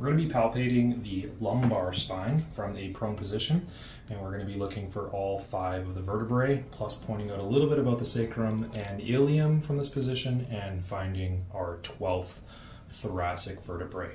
We're going to be palpating the lumbar spine from a prone position, and we're going to be looking for all five of the vertebrae, plus pointing out a little bit about the sacrum and ilium from this position, and finding our 12th thoracic vertebrae.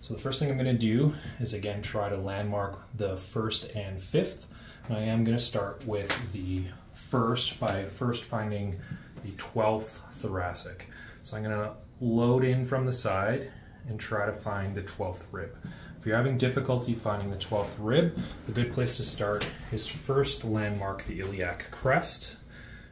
So the first thing I'm going to do is again try to landmark the first and fifth, and I am going to start with the first by first finding the 12th thoracic. So I'm going to load in from the side and try to find the 12th rib. If you're having difficulty finding the 12th rib, a good place to start is first landmark the iliac crest.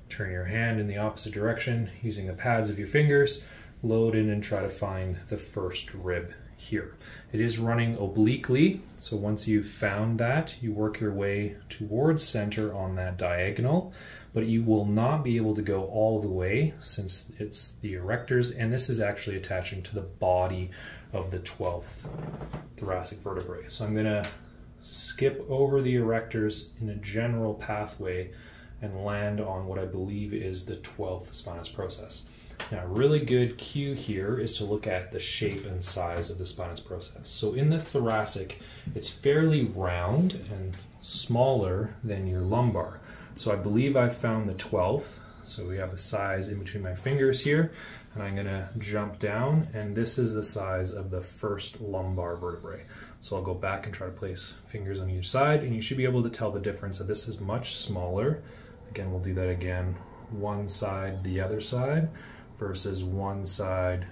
Turn your hand in the opposite direction using the pads of your fingers, load in and try to find the first rib here. It is running obliquely, so once you've found that, you work your way towards center on that diagonal, but you will not be able to go all the way since it's the erectors, and this is actually attaching to the body of the 12th thoracic vertebrae. So I'm going to skip over the erectors in a general pathway and land on what I believe is the 12th spinous process. Now, a really good cue here is to look at the shape and size of the spinous process. So in the thoracic, it's fairly round and smaller than your lumbar. So I believe I've found the 12th. So we have the size in between my fingers here, and I'm gonna jump down, and this is the size of the first lumbar vertebrae. So I'll go back and try to place fingers on each side, and you should be able to tell the difference that this is much smaller. Again, we'll do that again, one side, the other side versus one side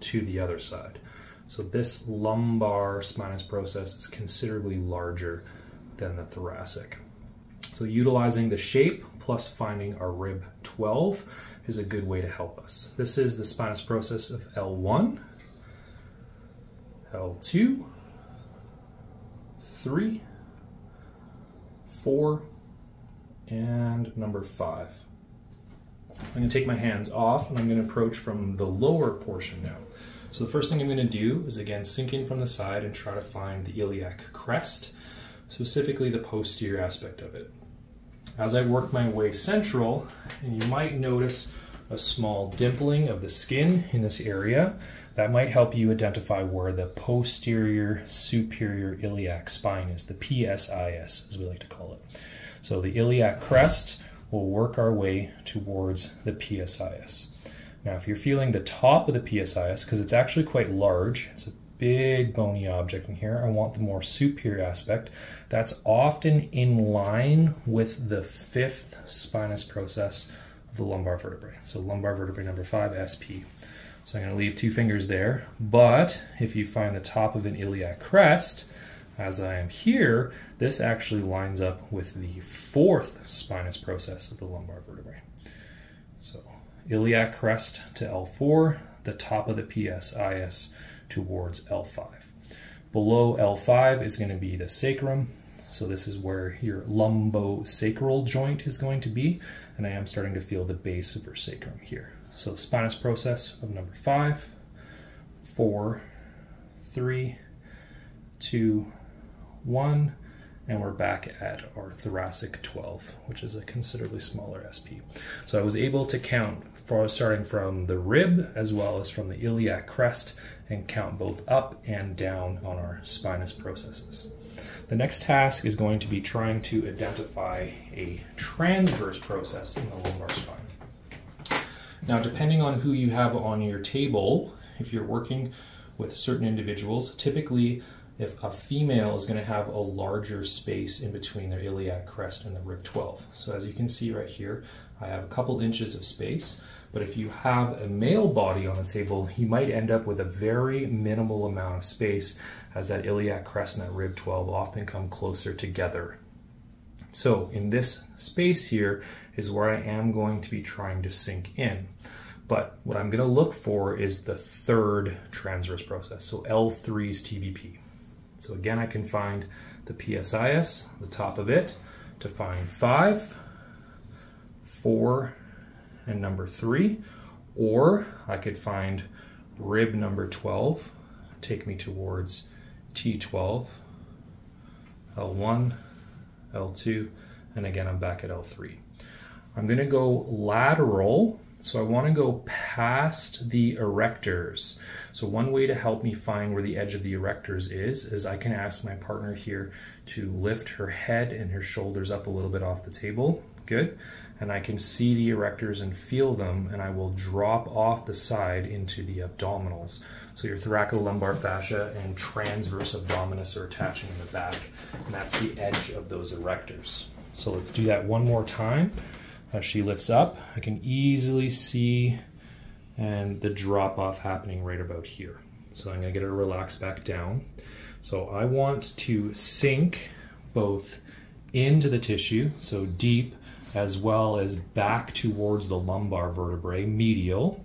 to the other side. So this lumbar spinous process is considerably larger than the thoracic. So utilizing the shape plus finding our rib 12 is a good way to help us. This is the spinous process of L1, L2, 3, 4, and number 5. I'm going to take my hands off and I'm going to approach from the lower portion now. So the first thing I'm going to do is again sink in from the side and try to find the iliac crest, specifically the posterior aspect of it. As I work my way central, and you might notice a small dimpling of the skin in this area, that might help you identify where the posterior superior iliac spine is, the PSIS as we like to call it. So the iliac crest we'll work our way towards the PSIS. Now, if you're feeling the top of the PSIS, because it's actually quite large, it's a big bony object in here, I want the more superior aspect. That's often in line with the fifth spinous process of the lumbar vertebrae. So lumbar vertebrae number five, SP. So I'm going to leave two fingers there, but if you find the top of an iliac crest, as I am here, this actually lines up with the fourth spinous process of the lumbar vertebrae. So iliac crest to L4, the top of the PSIS towards L5. Below L5 is going to be the sacrum. So this is where your lumbosacral joint is going to be. And I am starting to feel the base of your sacrum here. So the spinous process of number five, four, three, two, 1, and we're back at our thoracic 12, which is a considerably smaller SP. So I was able to count for starting from the rib as well as from the iliac crest and count both up and down on our spinous processes. The next task is going to be trying to identify a transverse process in the lumbar spine. Now, depending on who you have on your table, if you're working with certain individuals, typically if a female is going to have a larger space in between their iliac crest and the rib 12. So as you can see right here, I have a couple inches of space, but if you have a male body on the table, you might end up with a very minimal amount of space as that iliac crest and that rib 12 often come closer together. So in this space here is where I am going to be trying to sink in. But what I'm going to look for is the third transverse process, so L3's TVP. So again, I can find the PSIS, the top of it, to find five, four, and number three, or I could find rib number 12, take me towards T12, L1, L2, and again, I'm back at L3. I'm gonna go lateral So I want to go past the erectors. So one way to help me find where the edge of the erectors is, is I can ask my partner here to lift her head and her shoulders up a little bit off the table. Good. And I can see the erectors and feel them, and I will drop off the side into the abdominals. So your thoracolumbar fascia and transverse abdominis are attaching in the back, and that's the edge of those erectors. So let's do that one more time. As she lifts up, I can easily see and the drop off happening right about here. So I'm gonna get her relaxed back down. So I want to sink both into the tissue, so deep, as well as back towards the lumbar vertebrae, medial.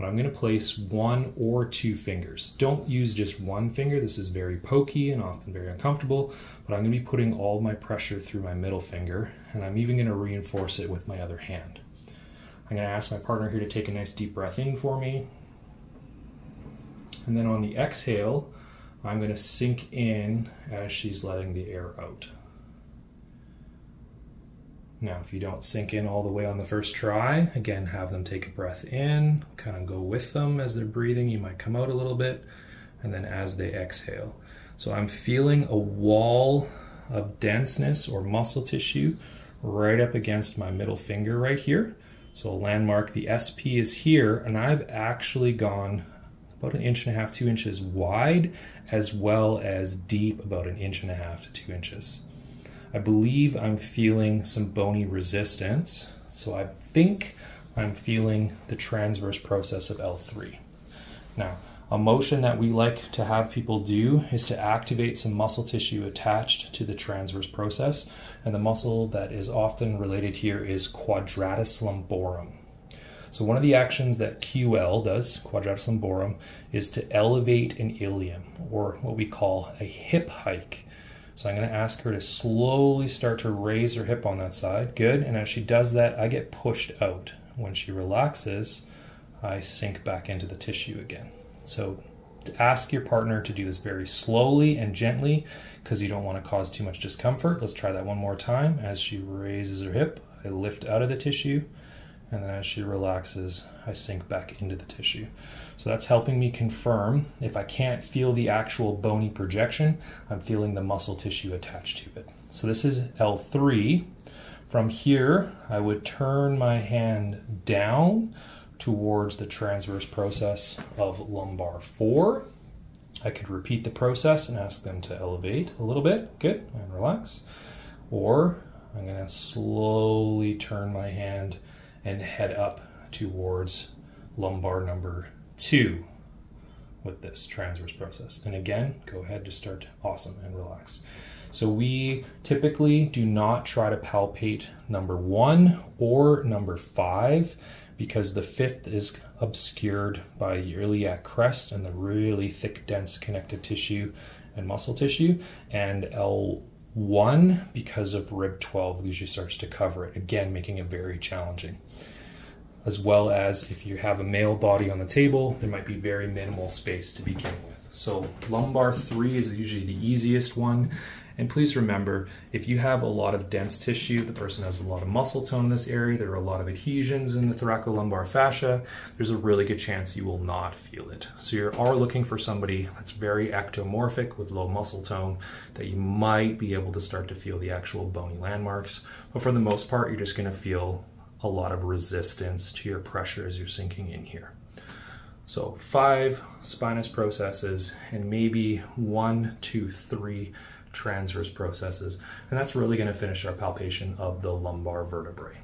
But I'm going to place one or two fingers. Don't use just one finger. This is very pokey and often very uncomfortable, but I'm going to be putting all my pressure through my middle finger, and I'm even going to reinforce it with my other hand. I'm going to ask my partner here to take a nice deep breath in for me. And then on the exhale, I'm going to sink in as she's letting the air out. Now, if you don't sink in all the way on the first try, again, have them take a breath in, kind of go with them as they're breathing. You might come out a little bit, and then as they exhale. So I'm feeling a wall of denseness or muscle tissue right up against my middle finger right here. So a landmark, the SP is here, and I've actually gone about an inch and a half, two inches wide, as well as deep, about an inch and a half to two inches. I believe I'm feeling some bony resistance. So I think I'm feeling the transverse process of L3. Now, a motion that we like to have people do is to activate some muscle tissue attached to the transverse process. And the muscle that is often related here is quadratus lumborum. So one of the actions that QL does, quadratus lumborum, is to elevate an ilium, or what we call a hip hike. So I'm going to ask her to slowly start to raise her hip on that side. Good. And as she does that, I get pushed out. When she relaxes, I sink back into the tissue again. So ask your partner to do this very slowly and gently because you don't want to cause too much discomfort. Let's try that one more time. As she raises her hip, I lift out of the tissue. And then as she relaxes, I sink back into the tissue. So that's helping me confirm if I can't feel the actual bony projection, I'm feeling the muscle tissue attached to it. So this is L3. From here, I would turn my hand down towards the transverse process of lumbar 4. I could repeat the process and ask them to elevate a little bit, good, and relax. Or I'm going to slowly turn my hand and head up towards lumbar number two with this transverse process. And again, go ahead to start awesome and relax. So we typically do not try to palpate number one or number five because the fifth is obscured by the iliac crest and the really thick, dense connective tissue and muscle tissue. And L1, because of rib 12, usually starts to cover it, again, making it very challenging as well as if you have a male body on the table, there might be very minimal space to begin with. So lumbar three is usually the easiest one. And please remember, if you have a lot of dense tissue, the person has a lot of muscle tone in this area, there are a lot of adhesions in the thoracolumbar fascia, there's a really good chance you will not feel it. So you are looking for somebody that's very ectomorphic with low muscle tone that you might be able to start to feel the actual bony landmarks. But for the most part, you're just gonna feel a lot of resistance to your pressure as you're sinking in here. So five spinous processes and maybe one, two, three transverse processes. And that's really gonna finish our palpation of the lumbar vertebrae.